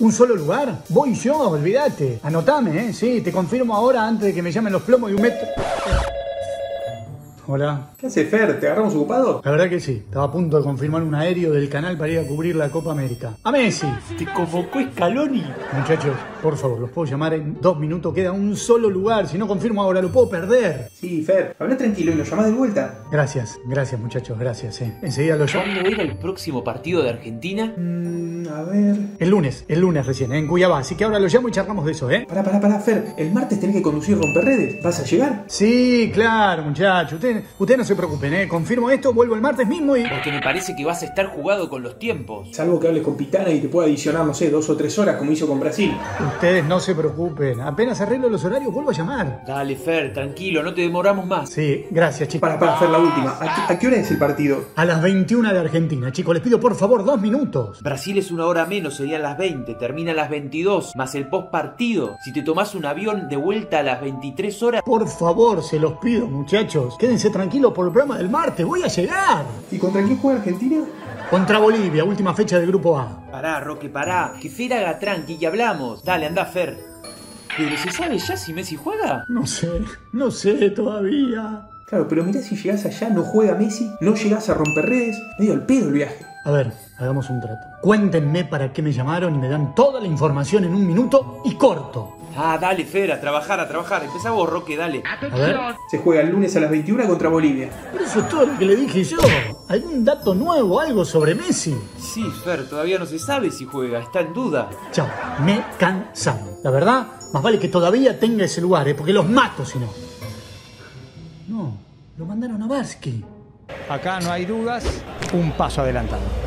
¿Un solo lugar? Voy yo, olvídate. Anotame, ¿eh? Sí, te confirmo ahora antes de que me llamen los plomos de un metro. Hola. ¿Qué hace Fer? ¿Te agarramos ocupado? La verdad que sí. Estaba a punto de confirmar un aéreo del canal para ir a cubrir la Copa América. ¡A Messi! ¿Te convocó Scaloni? Muchachos, por favor, los puedo llamar en dos minutos. Queda un solo lugar. Si no confirmo ahora, lo puedo perder. Sí, Fer, habla tranquilo y nos llamás de vuelta. Gracias, gracias, muchachos, gracias. Eh. Enseguida lo llamo. ¿Cuándo era el próximo partido de Argentina? Mmm, a ver. El lunes, el lunes recién, ¿eh? en Cuyabá. Así que ahora lo llamo y charlamos de eso, ¿eh? Pará, pará, pará, Fer. El martes tenés que conducir Romperredes. ¿Vas a llegar? Sí, claro, muchachos. Ustedes usted no se preocupen, ¿eh? Confirmo esto, vuelvo el martes mismo y. Porque me parece que vas a estar jugado con los tiempos. Salvo que hables con Pitana y te pueda adicionar, no sé, dos o tres horas como hizo con Brasil. Ustedes no se preocupen. Apenas arreglo los horarios, vuelvo a llamar. Dale, Fer, tranquilo, no te demoramos más. Sí, gracias, chicos. Para, para, Fer, la última. ¿A qué, a qué hora es el partido? A las 21 de Argentina, chicos. Les pido por favor dos minutos. Brasil es una hora menos, serían las 20, termina a las 22, más el post partido. Si te tomás un avión de vuelta a las 23 horas, Por favor, se los pido, muchachos. Quédense tranquilos por el programa del martes. Voy a llegar. ¿Y contra quién juega Argentina? Contra Bolivia, última fecha del grupo A. Pará, Roque, pará. Que Fer haga tranqui y hablamos. Dale, anda, Fer. Pero ¿se sabe ya si Messi juega? No sé, no sé todavía. Claro, pero mirá si llegás allá, no juega Messi, no llegás a romper redes, medio al pedo el viaje. A ver, hagamos un trato. Cuéntenme para qué me llamaron y me dan toda la información en un minuto y corto. Ah, dale, Fer, a trabajar, a trabajar. Empezá vos, Roque, dale. A ver, Se juega el lunes a las 21 contra Bolivia. pero eso es todo lo que le dije yo. ¿Algún dato nuevo, algo sobre Messi? Sí, Fer, todavía no se sabe si juega, está en duda. Chao, me cansaron. La verdad, más vale que todavía tenga ese lugar, ¿eh? porque los mato si no. No, lo mandaron a Barsky. Acá no hay dudas, un paso adelantado.